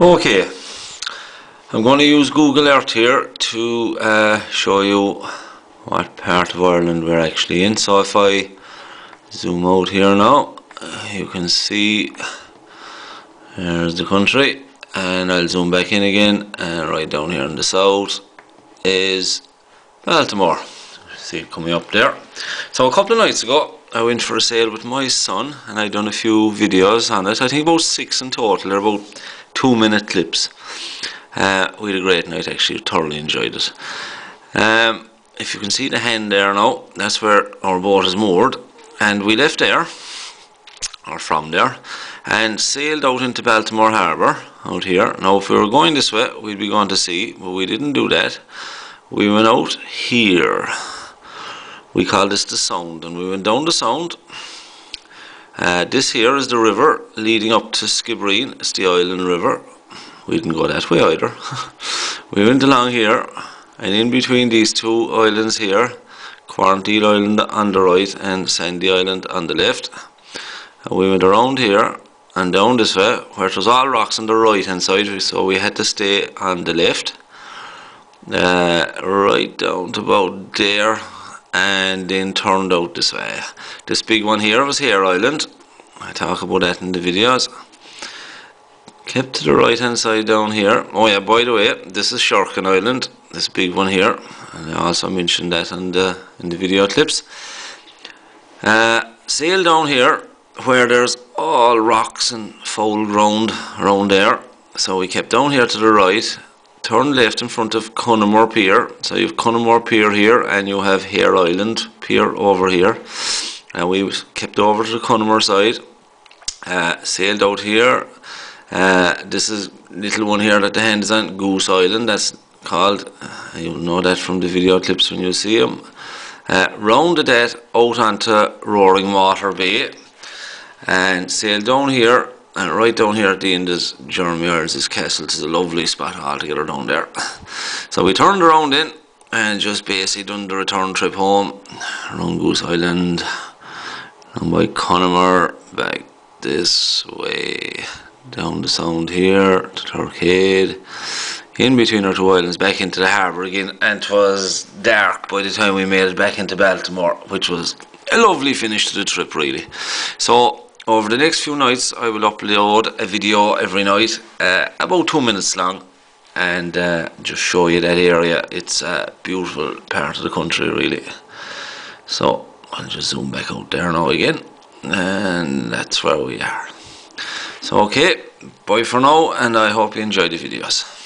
Okay, I'm going to use Google Earth here to uh, show you what part of Ireland we're actually in. So if I zoom out here now, uh, you can see there's the country and I'll zoom back in again and right down here in the south is Baltimore. See it coming up there. So a couple of nights ago I went for a sail with my son and I done a few videos on it. I think about six in total. They're about two minute clips. Uh, we had a great night actually, thoroughly enjoyed it. Um, if you can see the hand there now, that's where our boat is moored. And we left there, or from there, and sailed out into Baltimore Harbour, out here. Now if we were going this way, we'd be going to sea, but we didn't do that. We went out here we call this the sound and we went down the sound uh, this here is the river leading up to Skibbereen. It's the Ilen river. We didn't go that way either. We went along here and in between these two islands here Quarantine Island on the right and Sandy Island on the left and we went around here and down this way where it was all rocks on the right hand side so we had to stay on the left uh, right down to about there and then turned out this way. This big one here was Hare Island. I talk about that in the videos. Kept to the right hand side down here. Oh yeah, by the way, this is Sherkin Island. This big one here. And I also mentioned that in the, in the video clips. Uh, sail down here where there's all rocks and foul ground around there. So we kept down here to the right turn left in front of Cunnamore Pier. So you have Cunnamore Pier here and you have Hare Island Pier over here. And we kept over to the side, uh, sailed out here. Uh, this is little one here that the hand is on, Goose Island, that's called. Uh, you'll know that from the video clips when you see them. Uh, rounded that out onto Roaring Water Bay and sailed down here and right down here at the end is Jeremy Irons' castle. It's a lovely spot altogether down there. So we turned around in and just basically done the return trip home around Goose Island, around by Cunnamore, back this way, down the sound here to Turk Head, in between our two islands, back into the harbour again, and it was dark by the time we made it back into Baltimore, which was a lovely finish to the trip, really. So over the next few nights I will upload a video every night. Uh, about two minutes long. And uh, just show you that area. It's a beautiful part of the country really. So I'll just zoom back out there now again. And that's where we are. So okay. Bye for now and I hope you enjoy the videos